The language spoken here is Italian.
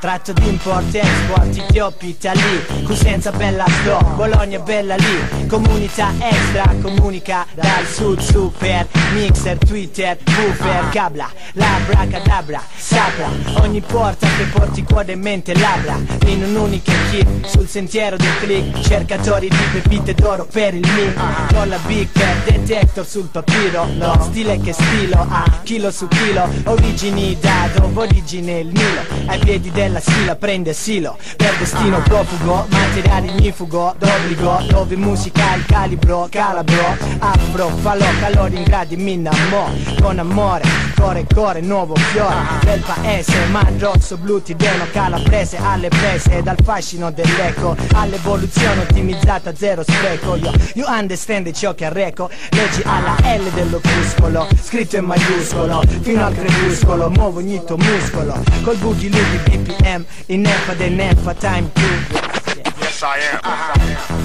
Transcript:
Tratto di import export, Etiopi, Italy Cosenza bella sto, Bologna bella lì. Comunità extra, comunica dal sud super Mixer, Twitter, buffer, cabla Labra, cadabra, sapra. Ogni porta che porti cuore e mente labbra. In un'unica chip, sul sentiero del click. Cercatori di pepite d'oro per il mic. Con la big detector sul papiro. Lo stile che stilo ha, chilo su chilo. Origini da dove origine il Nilo. Ai piedi della sila prende silo Per destino profugo, materiale ignifugo D'obbligo, dove musica il calibro Calabro, afro, falò, calori in gradi minna mo Con amore, core, core, nuovo fiore. Del paese, man rosso, blu, tideno Calabrese alle prese Dal fascino dell'eco. All'evoluzione ottimizzata, zero spreco. Io, you understand ciò che arreco. Leggi alla L dell'opuscolo Scritto in maiuscolo Fino al crepuscolo Muovo ogni tuo muscolo. Col boogie loogie BPM In nefa de nefa time to Yes, I am.